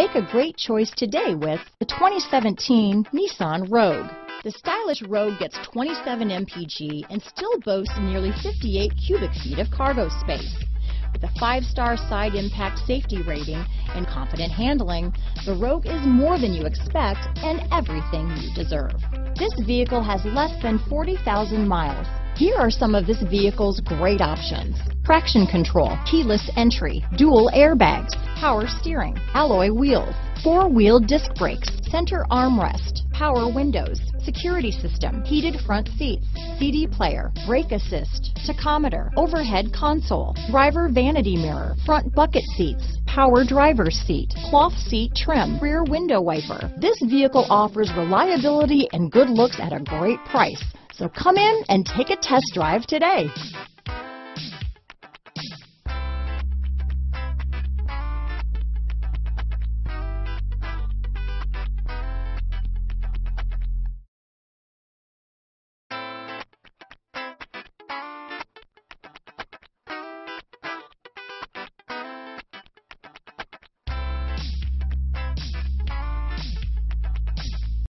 Make a great choice today with the 2017 Nissan Rogue. The stylish Rogue gets 27 mpg and still boasts nearly 58 cubic feet of cargo space. With a five-star side impact safety rating and confident handling, the Rogue is more than you expect and everything you deserve. This vehicle has less than 40,000 miles. Here are some of this vehicle's great options. Traction control, keyless entry, dual airbags, power steering, alloy wheels, four-wheel disc brakes, center armrest, power windows, security system, heated front seats, CD player, brake assist, tachometer, overhead console, driver vanity mirror, front bucket seats, power driver's seat, cloth seat trim, rear window wiper. This vehicle offers reliability and good looks at a great price. So come in and take a test drive today.